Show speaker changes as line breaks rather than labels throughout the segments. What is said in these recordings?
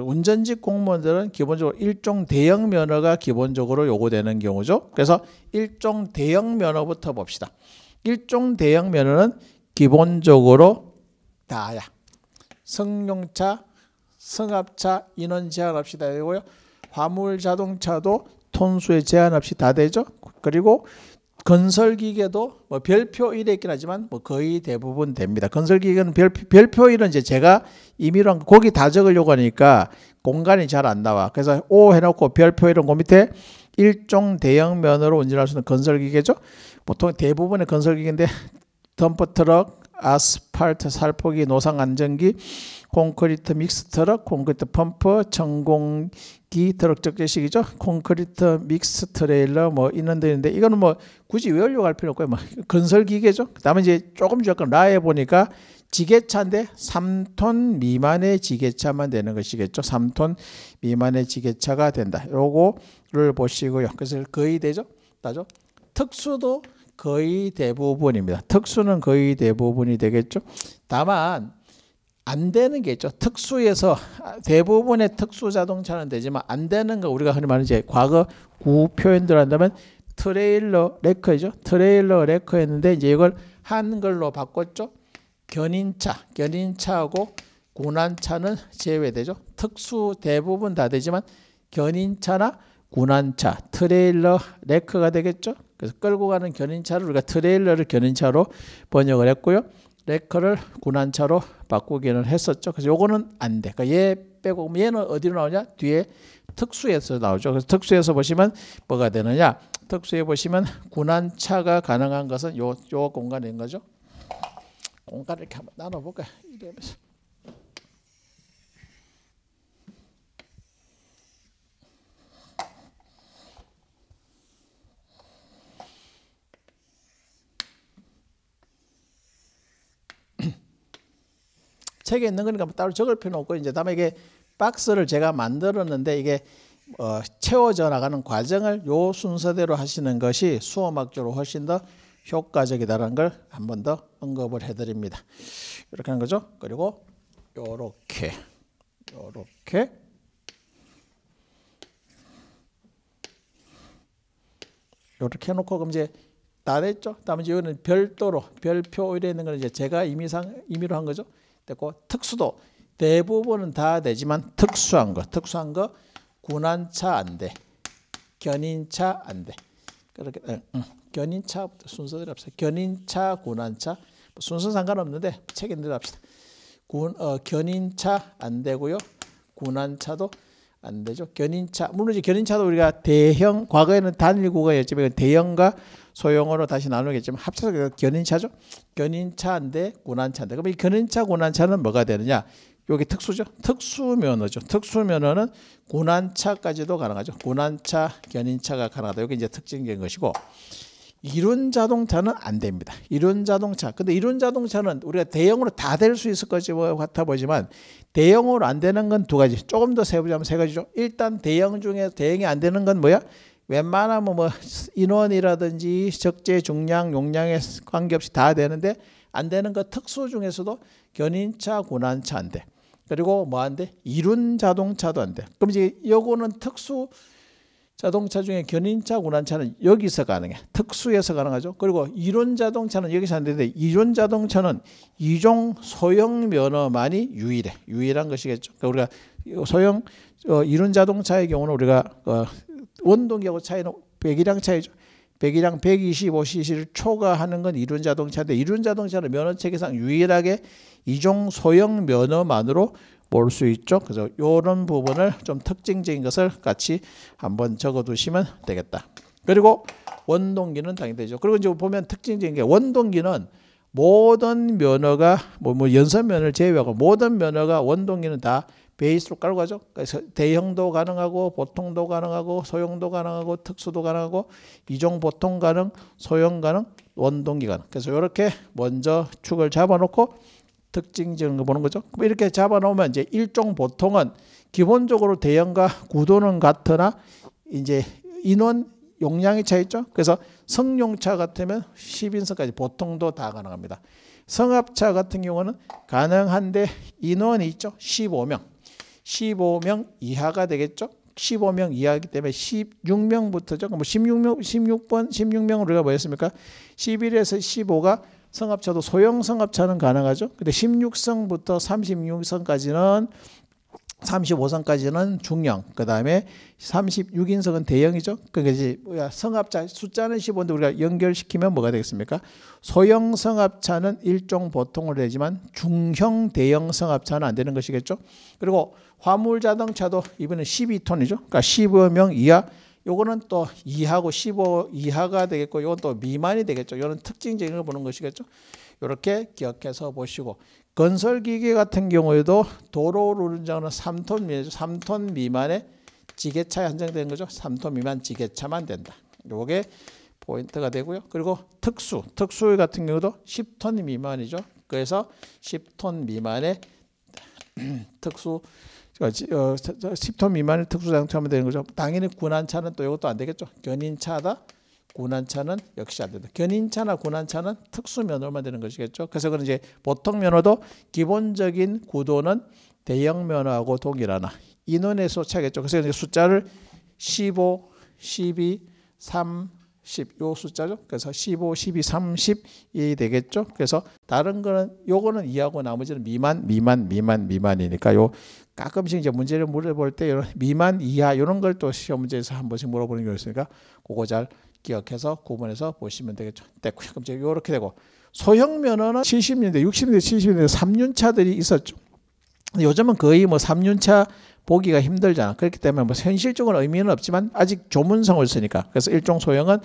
운전직 공무원들은 기본적으로 일종 대형 면허가 기본적으로 요구되는 경우죠. 그래서 일종 대형 면허부터 봅시다. 일종 대형 면허는 기본적으로 다야. 승용차, 승합차 인원 제한 없이 다 되고요. 화물 자동차도 톤수에 제한 없이 다 되죠. 그리고 건설 기계도 뭐 별표일에 있긴 하지만 뭐 거의 대부분 됩니다. 건설 기계는 별, 별표일은 이제 제가 임의로 거기 다 적으려고 하니까 공간이 잘 안 나와. 그래서 O 해놓고 별표일은 그 밑에 일종 대형 면허로 운전할 수 있는 건설 기계죠. 보통 대부분의 건설 기계인데 덤프 트럭, 아스팔트 살포기, 노상 안정기, 콘크리트 믹서 트럭, 콘크리트 펌프, 천공기 트럭 적재식이죠. 콘크리트 믹서 트레일러 뭐 있는 데 있는데 이거는 뭐 굳이 외우려고 할 필요 없고요. 뭐 건설 기계죠. 그다음에 이제 조금 조금 라에 보니까 지게차인데 3톤 미만의 지게차만 되는 것이겠죠. 3톤 미만의 지게차가 된다. 요거를 보시고요. 그래서 거의 되죠. 따죠. 특수도 거의 대부분입니다. 특수는 거의 대부분이 되겠죠. 다만 안 되는 게 있죠. 특수에서 대부분의 특수 자동차는 되지만 안 되는 거 우리가 흔히 말하는 이제 과거 구 표현들 한다면 트레일러 레커이죠. 트레일러 레커였는데 이제 이걸 한글로 바꿨죠. 견인차, 견인차하고 군안차는 제외되죠. 특수 대부분 다 되지만 견인차나 군안차, 트레일러 레커가 되겠죠. 그래서 끌고 가는 견인차를 우리가 트레일러를 견인차로 번역을 했고요. 레커를 군안차로 바꾸기는 했었죠. 그래서 요거는 안 돼. 그러니까 얘 빼고 얘는 어디로 나오냐? 뒤에 특수에서 나오죠. 그래서 특수에서 보시면 뭐가 되느냐? 특수에 보시면 군안차가 가능한 것은 요, 요 공간인 거죠. 공간을 이렇게 한번 나눠볼까요? 이러면서. 책에 있는 거니까 따로 적을 필요는 없고 이제 다음에 이게 박스를 제가 만들었는데 이게 어, 채워져 나가는 과정을 요 순서대로 하시는 것이 수험학적으로 훨씬 더 효과적이다라는 걸 한 번 더 언급을 해드립니다. 이렇게 하는 거죠. 그리고 요렇게 요렇게 요렇게 해놓고 그럼 이제 다 됐죠. 다음에 이거는 별도로 별표 이래 있는 거는 이제 제가 임의상 임의로 한 거죠. 됐고 특수도 대부분은 다 되지만 특수한 거 특수한 거 군안차 안 돼. 견인차 안 돼. 그렇게 응, 응. 견인차부터 순서대로 합시다. 견인차, 군안차 뭐 순서 상관없는데 책임대로 합시다. 군, 어, 견인차 안 되고요. 군안차도 안 되죠. 견인차 물론 이제 견인차도 우리가 대형 과거에는 단일 구가였지만 대형과 소형으로 다시 나누겠지만 합쳐서 견인차죠. 견인차인데 군안차인데 그럼 이 견인차 군안차는 뭐가 되느냐? 여기 특수죠. 특수 면허죠. 특수 면허는 군안차까지도 가능하죠. 군안차, 견인차가 가능하다. 여기 이제 특징적인 것이고 이륜 자동차는 안 됩니다. 이륜 자동차. 근데 이륜 자동차는 우리가 대형으로 다 될 수 있을 것이 같아 보지만 대형으로 안 되는 건 두 가지. 조금 더 세부자면 세 가지죠. 일단 대형 중에 대형이 안 되는 건 뭐야? 웬만하면 뭐 인원이라든지 적재 중량 용량에 관계없이 다 되는데 안 되는 거 특수 중에서도 견인차, 군안차 안 돼. 그리고 뭐 안 돼? 이륜 자동차도 안 돼. 그럼 이제 요거는 특수 자동차 중에 견인차, 운환차는 여기서 가능해. 특수에서 가능하죠. 그리고 이륜 자동차는 여기서 안 되는데 이륜 자동차는 이종 소형 면허만이 유일해. 유일한 것이겠죠. 그러니까 우리가 소형 어, 이륜 자동차의 경우는 우리가 어, 원동기하고 차이는 배기량 차이죠. 배기량 125cc를 초과하는 건 이륜 자동차인데 이륜 자동차는 면허 체계상 유일하게 이종 소형 면허만으로 볼수 있죠. 그래서 이런 부분을 좀 특징적인 것을 같이 한번 적어두시면 되겠다. 그리고 원동기는 당연히 되죠. 그리고 이제 보면 특징적인 게 원동기는 모든 면허가 뭐, 뭐 연선면을 제외하고 모든 면허가 원동기는 다 베이스로 깔고 가죠. 그래서 대형도 가능하고 보통도 가능하고 소형도 가능하고 특수도 가능하고 이종 보통 가능, 소형 가능, 원동기 가능. 그래서 이렇게 먼저 축을 잡아놓고 특징적인 거 보는 거죠. 이렇게 잡아놓으면 이제 일종 보통은 기본적으로 대형과 구도는 같으나 이제 인원 용량이 차 있죠. 그래서 성용차 같으면 10인승까지 보통도 다 가능합니다. 성합차 같은 경우는 가능한데 인원이 있죠. 15명. 15명 이하가 되겠죠. 15명 이하이기 때문에 16명부터죠. 뭐 16명 16번 16명 우리가 뭐였습니까? 11에서 15가 성합차도 소형 성합차는 가능하죠. 근데 16성부터 36성까지는 35성까지는 중형, 그 다음에 36인석은 대형이죠. 그러니까 이제 성합차 숫자는 15인데 우리가 연결시키면 뭐가 되겠습니까? 소형 성합차는 일종 보통으로 되지만 중형 대형 성합차는 안 되는 것이겠죠. 그리고 화물 자동차도 이번엔 12톤이죠. 그러니까 15명 이하. 요거는 또 이하고 15 이하가 되겠고 요건 또 미만이 되겠죠. 요는 특징적인 걸 보는 것이겠죠. 이렇게 기억해서 보시고 건설기계 같은 경우에도 도로 룰장은 3톤 미만이죠. 3톤 미만의 지게차에 한정된 거죠. 3톤 미만 지게차만 된다. 요게 포인트가 되고요. 그리고 특수, 특수 같은 경우도 10톤 미만이죠. 그래서 10톤 미만의 특수 어, 10톤 미만의 특수자동차면 되는 거죠. 당연히 군한차는 또 이것도 안 되겠죠. 견인차다. 군한차는 역시 안 된다. 견인차나 군한차는 특수 면허만 되는 것이겠죠. 그래서 그는 이제 보통 면허도 기본적인 구도는 대형 면허하고 동일하나 인원의 소차겠죠. 그래서 이제 숫자를 15, 12, 3, 10 요 숫자죠. 그래서 15, 12, 30이 되겠죠. 그래서 다른 거는 요거는 이하고 나머지는 미만, 미만, 미만, 미만이니까 요 가끔씩 이제 문제를 물어볼 때 이런 미만 이하 이런 걸 또 시험 문제에서 한 번씩 물어보는 게 있으니까 그거 잘 기억해서 구분해서 보시면 되겠죠. 됐고요. 그럼 이제 이렇게 되고 소형 면허는 70년대, 60년대, 70년대 3륜차들이 있었죠. 요즘은 거의 뭐 3륜차 보기가 힘들잖아. 그렇기 때문에 뭐 현실적으로 의미는 없지만 아직 조문성을 쓰니까. 그래서 일종 소형은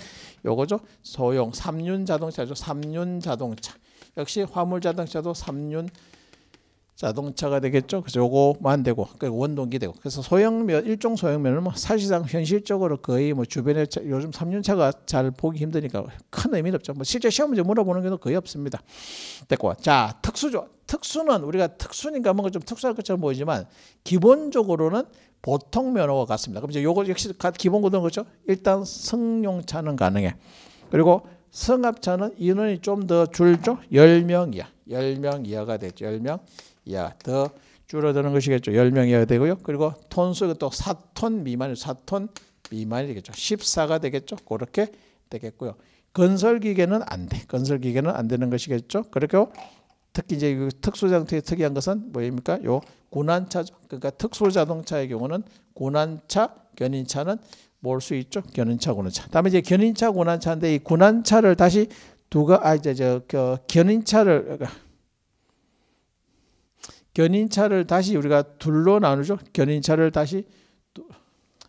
요거죠. 소형 3륜 자동차죠. 3륜 자동차. 역시 화물 자동차도 3륜 자동차가 되겠죠. 그래서 요거만 되고 그 원동기 되고 그래서 소형면 일종 소형면은 뭐 사실상 현실적으로 거의 뭐 주변에 차, 요즘 3륜차가 잘 보기 힘드니까 큰 의미는 없죠. 뭐 실제 시험 문제 물어보는 경우도 거의 없습니다. 됐고 자 특수죠. 특수는 우리가 특수니까 뭔가 좀 특수할 것처럼 보이지만 기본적으로는 보통 면허와 같습니다. 그럼 이제 요거 역시 기본 구도는 그렇죠. 일단 승용차는 가능해. 그리고 승합차는 인원이 좀 더 줄죠. 10명 이하. 10명 이하가 되죠. 10명 이하 더 줄어드는 것이겠죠. 10명 이하 되고요. 그리고 톤수 또 4톤 미만이 4톤 미만이 되겠죠. 14가 되겠죠. 그렇게 되겠고요. 건설기계는 안 돼. 건설기계는 안 되는 것이겠죠. 그리고 특히 이제 특수자동차의 특이한 것은 뭐입니까? 요 군한차죠. 그러니까 특수자동차의 경우는 군한차, 견인차는 뭘수 있죠? 견인차, 군한차. 다음에 이제 견인차, 군한차인데 이 군한차를 다시 두가 아 이제 저그 견인차를 견인차를 다시 우리가 둘로 나누죠. 견인차를 다시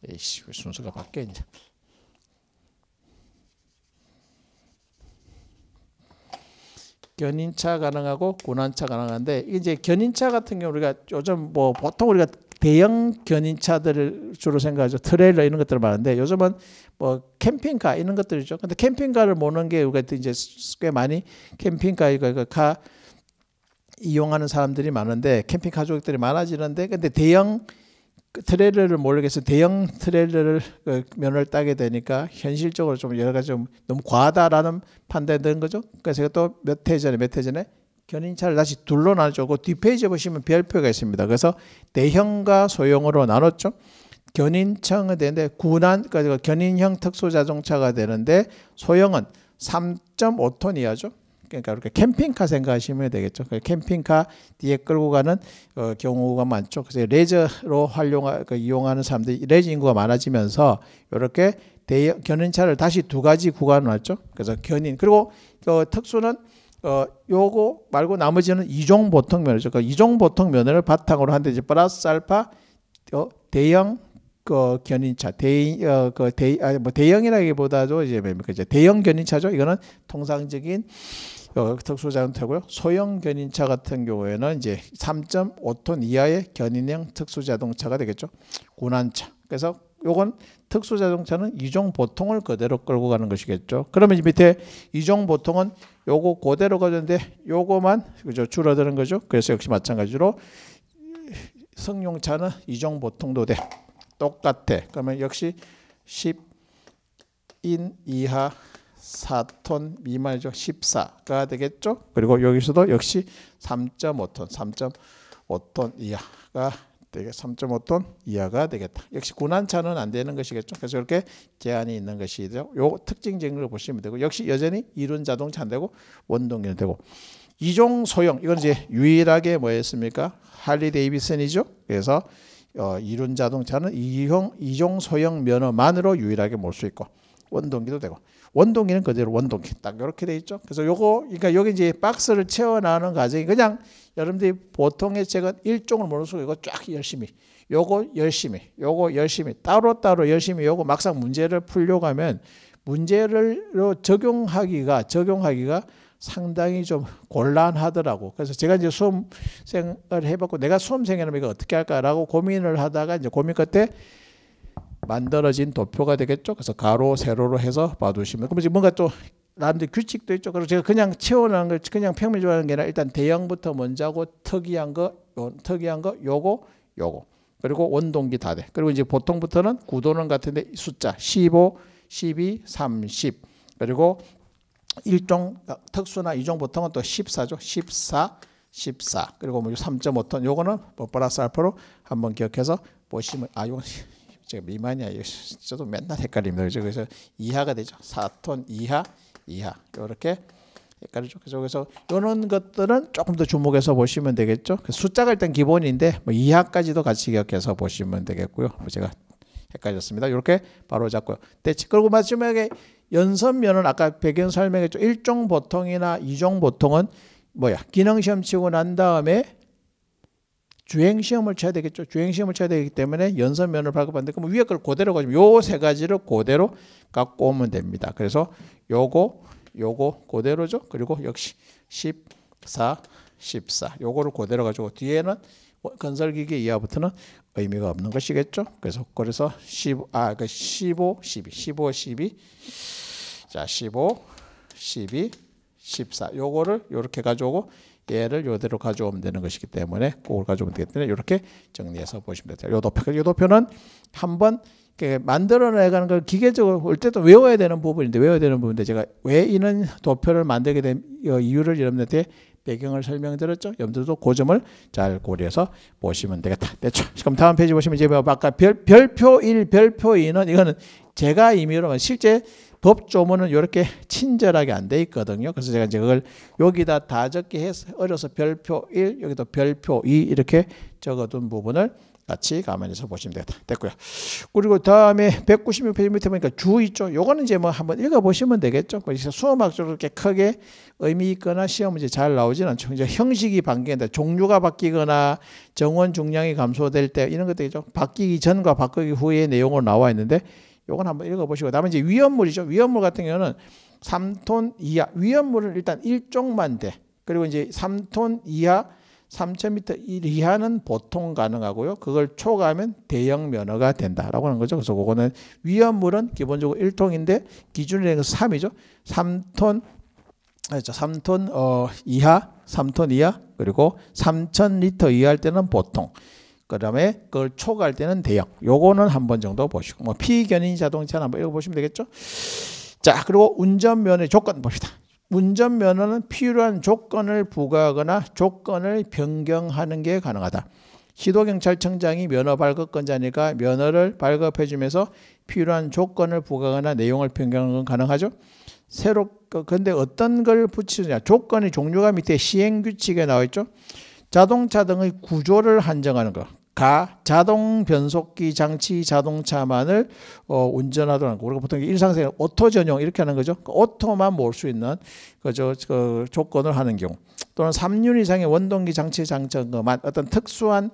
에이씨 순서가 바뀌어 이제. 견인차 가능하고 고난차 가능한데 이제 견인차 같은 경우 우리가 요즘 뭐 보통 우리가 대형 견인차들을 주로 생각하죠. 트레일러 이런 것들 많은데 요즘은 뭐 캠핑카 이런 것들이죠. 근데 캠핑카를 모는 게 우리가 이제 꽤 많이 캠핑카 이거 카 이용하는 사람들이 많은데 캠핑 가족들이 많아지는데 근데 대형 그 트레일러를 모르겠어 대형 트레일러를 그 면허를 따게 되니까 현실적으로 좀 여러 가지 좀 너무 과하다라는 판단이 되는 거죠. 그래서 또몇 해 전에 몇 해 전에 견인차를 다시 둘로. 그 뒷페이지에 보시면 별표가 있습니다. 그래서 대형과 소형으로 나눴죠. 견인청은 되는데 군한 그러니까 견인형 특수 자동차가 되는데 소형은 3.5톤 이하죠. 그러니까 이렇게 캠핑카 생각하시면 되겠죠. 그 캠핑카 뒤에 끌고 가는 어, 경우가 많죠. 그래서 레저로 활용 그 이용하는 사람들이 레저 인구가 많아지면서 이렇게 대형 견인차를 다시 두 가지 구간을 놨죠. 그래서 견인 그리고 그 특수는 어 요거 말고 나머지는 이종 보통 면허죠. 그 이종 보통 면허를 바탕으로 한데 이제 플러스 알파 어, 대형 그 견인차 대 어, 그 대, 아니 뭐 대형이라기보다도 이제 뭡니까 이제 대형 견인차죠. 이거는 통상적인 어, 특수자동차고요. 소형 견인차 같은 경우에는 이제 3.5톤 이하의 견인형 특수자동차가 되겠죠. 군한차. 그래서 요건 특수자동차는 이종 보통을 그대로 끌고 가는 것이겠죠. 그러면 이 밑에 이종 보통은 요거 그대로 가는데 요거만 그죠 줄어드는 거죠. 그래서 역시 마찬가지로 승용차는 이종 보통도 돼. 똑같아. 그러면 역시 10인 이하 4톤 미만이죠. 14가 되겠죠. 그리고 여기서도 역시 3.5톤, 3.5톤 이하가 되게 3.5톤 이하가 되겠다. 역시 군한차는 안 되는 것이겠죠. 그래서 이렇게 제한이 있는 것이죠. 요 특징적인 걸 보시면 되고 역시 여전히 이륜 자동차 안 되고 원동기는 되고 이종 소형 이건 이제 유일하게 뭐였습니까? 할리 데이비슨이죠. 그래서 어, 이륜 자동차는 이형 이종 소형 면허만으로 유일하게 몰 수 있고 원동기도 되고 원동기는 그대로 원동기 딱 이렇게 돼 있죠. 그래서 요거 그러니까 여기 이제 박스를 채워나가는 과정이 그냥 여러분들이 보통의 책은 일종을 모르는 수 이거 쫙 열심히 요거 열심히 요거 열심히 따로 따로 열심히 요거 막상 문제를 풀려고 하면 문제를 적용하기가 적용하기가 상당히 좀 곤란하더라고. 그래서 제가 이제 수험생을 해봤고 내가 수험생이라면 이거 어떻게 할까라고 고민을 하다가 이제 고민 끝에 만들어진 도표가 되겠죠. 그래서 가로 세로로 해서 봐두시면 그럼 이제 뭔가 또 나름대로 규칙도 있죠. 그래서 제가 그냥 채워놓은 걸 그냥 평면적으로 하는 게 아니라 일단 대형부터 먼저 하고 특이한 거, 요, 특이한 거, 요거, 요거. 그리고 원동기 다 돼. 그리고 이제 보통부터는 구도는 같은데 숫자 15, 12, 30. 그리고 일종 특수나 이종 보통은 또 14죠. 14, 14. 그리고 뭐 3.5톤 요거는 뭐 플러스 알파로 한번 기억해서 보시면 아 요거 제가 미만이야. 저도 맨날 헷갈립니다. 그래서 이하가 되죠. 4톤 이하, 이하. 이렇게 헷갈리죠. 그래서 이런 것들은 조금 더 주목해서 보시면 되겠죠. 그 숫자가 일단 기본인데 뭐 이하까지도 같이 기억해서 보시면 되겠고요. 뭐 제가 헷갈렸습니다. 이렇게 바로 잡고요. 대치 그리고 마지막에 연선면은 아까 배경 설명했죠. 일종 보통이나 이종 보통은 뭐야? 기능 시험 치고 난 다음에 주행 시험을 쳐야 되겠죠. 주행 시험을 쳐야 되기 때문에 연선 면을 발급하는데 그럼 위에 걸 그대로 가지고 요 세 가지를 그대로 갖고 오면 됩니다. 그래서 요거 요거 그대로죠. 그리고 역시 14 14 요거를 그대로 가지고 뒤에는 건설기계 이하부터는 의미가 없는 것이겠죠. 그래서 그래서 15 아, 그 15 12 15 12 자, 15 12 14 요거를 요렇게 가져오고 얘를 요대로 가져오면 되는 것이기 때문에 그걸 가져오면 되기 때문에 이렇게 정리해서 보시면 돼요. 요 도표, 요 도표는 한번 만들어내가는 걸 기계적으로 올 때도 외워야 되는 부분인데 외워야 되는 부분인데 제가 왜 이런 도표를 만들게 된 이유를 여러분한테 배경을 설명드렸죠. 여러분들도 그 점을 잘 고려해서 보시면 되겠다. 됐죠. 그럼 다음 페이지 보시면 이제 뭐 아까 별, 별표 1, 별표 2는 이거는 제가 임의로 실제 법조문은 이렇게 친절하게 안 돼 있거든요. 그래서 제가 이제 그걸 여기다 다 적게 해서 어려서 별표 1, 여기도 별표 2 이렇게 적어둔 부분을 같이 가면에서 보시면 되겠다. 됐고요. 그리고 다음에 196페이지 밑에 보니까 주 있죠. 요거는 이제 뭐 한번 읽어 보시면 되겠죠. 뭐 수험학적으로 그렇게 크게 의미 있거나 시험 문제 잘 나오지는 않죠. 이제 형식이 바뀌는데 종류가 바뀌거나 정원 중량이 감소될 때 이런 것들이죠. 바뀌기 전과 바뀌기 후의 내용으로 나와 있는데 요건 한번 읽어보시고 다음에 이제 위험물이죠. 위험물 같은 경우는 3톤 이하 위험물은 일단 일종만 돼. 그리고 이제 3톤 이하 3,000m 이하는 보통 가능하고요. 그걸 초과하면 대형 면허가 된다라고 하는 거죠. 그래서 그거는 위험물은 기본적으로 1톤인데 기준이 되는 3이죠. 3톤 그렇죠. 3톤 어, 이하, 3톤 이하, 그리고 3,000리터 이하할 때는 보통. 그다음에 그걸 초과할 때는 대형. 요거는 한 번 정도 보시고 뭐 피견인 자동차는 한번 읽어보시면 되겠죠. 자 그리고 운전면허 조건 봅시다. 운전면허는 필요한 조건을 부과하거나 조건을 변경하는 게 가능하다. 시도경찰청장이 면허 발급권자니까 면허를 발급해 주면서 필요한 조건을 부과하거나 내용을 변경하는 건 가능하죠. 새로 근데 어떤 걸 붙이느냐 조건의 종류가 밑에 시행 규칙에 나와 있죠. 자동차 등의 구조를 한정하는 것. 가 자동 변속기 장치 자동차만을 어, 운전하도록 우리가 보통 일상생활 오토 전용 이렇게 하는 거죠. 그 오토만 몰 수 있는 그저 그 조건을 하는 경우 또는 3륜 이상의 원동기 장치 자전거만 어떤 특수한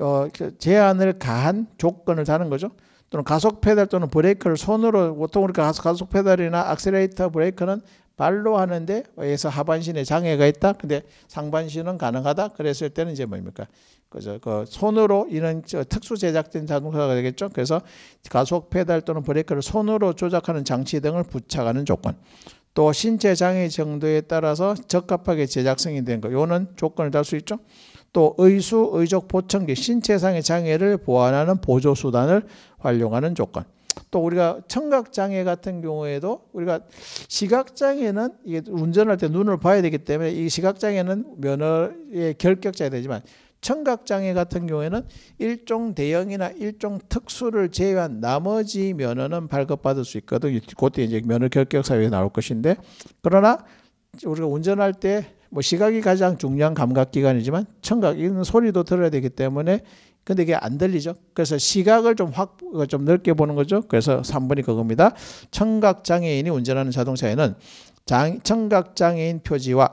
어, 그 제한을 가한 조건을 다는 거죠. 또는 가속 페달 또는 브레이크를 손으로 보통 우리가 가속 페달이나 악셀레이터 브레이크는 발로 하는데 에서 하반신에 장애가 있다. 근데 상반신은 가능하다. 그랬을 때는 이제 뭡니까? 그죠? 그 손으로 이런 특수 제작된 자동차가 되겠죠. 그래서 가속 페달 또는 브레이크를 손으로 조작하는 장치 등을 부착하는 조건. 또 신체 장애 정도에 따라서 적합하게 제작성이 된 거. 요는 조건을 달 수 있죠. 또 의수, 의족, 보청기, 신체상의 장애를 보완하는 보조 수단을 활용하는 조건. 또 우리가 청각 장애 같은 경우에도 우리가 시각 장애는 이게 운전할 때 눈을 봐야 되기 때문에 이 시각 장애는 면허의 결격자야 되지만 청각장애 같은 경우에는 일종 대형이나 일종 특수를 제외한 나머지 면허는 발급받을 수 있거든요. 그때 이제 면허 결격 사유에 나올 것인데 그러나 우리가 운전할 때 뭐 시각이 가장 중요한 감각 기관이지만 청각 이는 소리도 들어야 되기 때문에 근데 이게 안 들리죠. 그래서 시각을 좀 확, 좀 넓게 보는 거죠. 그래서 3번이 그겁니다. 청각장애인이 운전하는 자동차에는 장, 청각장애인 표지와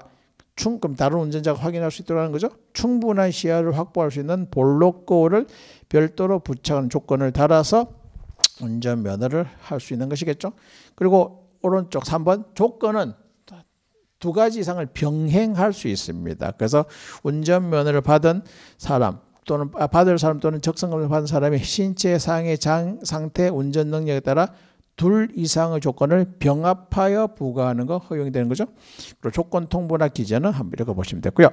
충, 그럼 다른 운전자가 확인할 수 있도록 하는 거죠. 충분한 시야를 확보할 수 있는 볼록 거울을 별도로 부착하는 조건을 달아서 운전 면허를 할 수 있는 것이겠죠. 그리고 오른쪽 3번 조건은 두 가지 이상을 병행할 수 있습니다. 그래서 운전 면허를 받은 사람 또는 아, 받을 사람 또는 적성검을 받은 사람이 신체 상의 장 상태 운전 능력에 따라 둘 이상의 조건을 병합하여 부과하는 거 허용이 되는 거죠. 그리고 조건 통보나 기재는 한번 읽어보시면 되고요.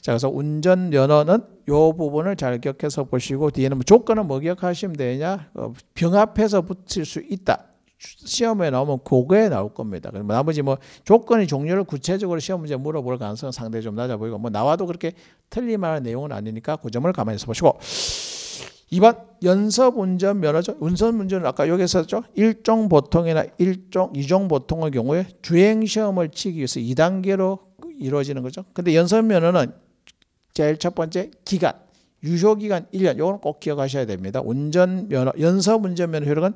자, 그래서 운전 면허는 요 부분을 잘 기억해서 보시고 뒤에는 뭐 조건은 뭐 기억하시면 되냐? 어, 병합해서 붙일 수 있다. 시험에 나오면 그거에 나올 겁니다. 그럼 나머지 뭐 조건의 종류를 구체적으로 시험 문제 물어볼 가능성은 상당히 좀 낮아 보이고 뭐 나와도 그렇게 틀릴만한 내용은 아니니까 그 점을 가만히 보시고 2번 연습 운전 면허죠. 운전 운전은 아까 여기 썼죠. 일종 보통이나 일종 이종 보통의 경우에 주행 시험을 치기 위해서 2단계로 이루어지는 거죠. 근데 연습 면허는 제일 첫 번째 기간 유효 기간 1년. 요거는 꼭 기억하셔야 됩니다. 운전 면허 연습 운전 면허 효력은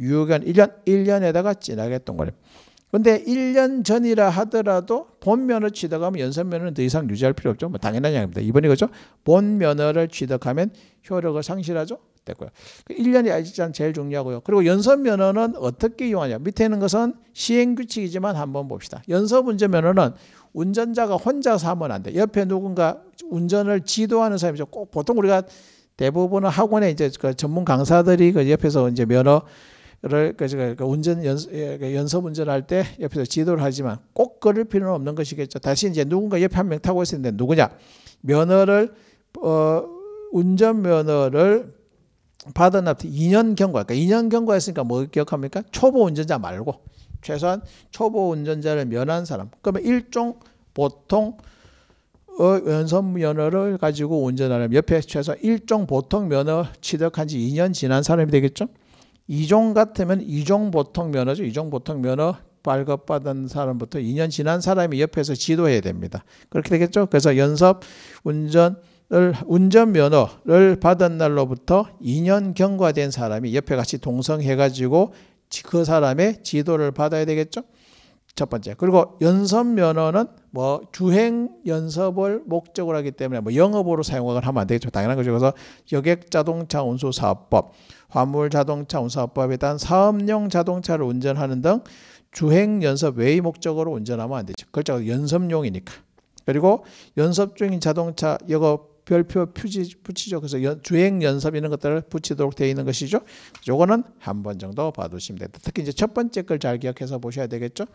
유효 기간 1년 1년에다가 진하게 동그래. 근데 1년 전이라 하더라도 본 면허 취득하면 연습 면허는 더 이상 유지할 필요 없죠. 뭐 당연한 얘기입니다. 이번에 그죠? 본 면허를 취득하면 효력을 상실하죠. 됐고요. 1년이 그 일단 제일 중요하고요. 그리고 연습 면허는 어떻게 이용하냐? 밑에 있는 것은 시행 규칙이지만 한번 봅시다. 연습 운전 면허는 운전자가 혼자서 하면 안 돼. 옆에 누군가 운전을 지도하는 사람이죠. 꼭 보통 우리가 대부분은 학원에 이제 그 전문 강사들이 그 옆에서 이제 면허 를 그, 그, 그 운전 연습, 예, 그 운전할 때 옆에서 지도를 하지만 꼭 그럴 필요는 없는 것이겠죠. 다시 이제 누군가 옆에 한 명 타고 있었는데 누구냐? 면허를 어 운전 면허를 받은 앞에 2년 경과, 그러니까 2년 경과했으니까 뭐 기억합니까? 초보 운전자 말고 최소한 초보 운전자를 면한 사람. 그러면 일종 보통 어, 연습 면허를 가지고 운전하려면 옆에 최소 일종 보통 면허 취득한 지 2년 지난 사람이 되겠죠. 이종 같으면 이종 보통 면허죠. 이종 보통 면허 발급받은 사람부터 2년 지난 사람이 옆에서 지도해야 됩니다. 그렇게 되겠죠. 그래서 연습 운전을 운전 면허를 받은 날로부터 2년 경과된 사람이 옆에 같이 동성해 가지고 그 사람의 지도를 받아야 되겠죠. 첫 번째. 그리고 연습 면허는 뭐 주행 연습을 목적으로 하기 때문에 뭐 영업으로 사용을 하면 안 되겠죠. 당연한 거죠. 그래서 여객 자동차 운수 사업법, 화물 자동차 운수 사업법에 따른 사업용 자동차를 운전하는 등 주행 연습 외의 목적으로 운전하면 안 되죠. 글자가 연습용이니까. 그리고 연습 중인 자동차 이거 별표 표지 붙이죠. 그래서 연, 주행 연습 이런 것들을 붙이도록 되어 있는 것이죠. 요거는 한 번 정도 봐두시면 됩니다. 특히 이제 첫 번째 걸 잘 기억해서 보셔야 되겠죠.